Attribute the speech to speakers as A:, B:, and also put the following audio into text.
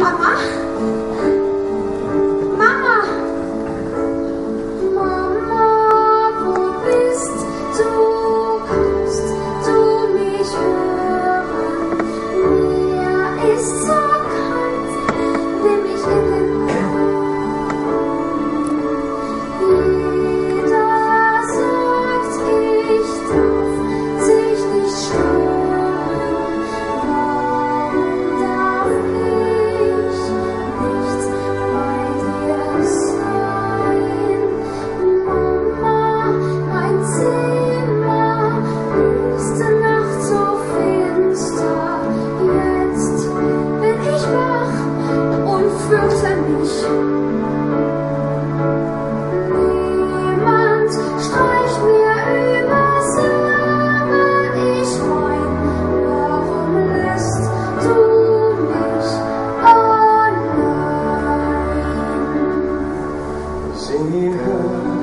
A: Mama? Mama?
B: Mama, wo bist du? Kannst du mich hören? Mir ist so 心一刻。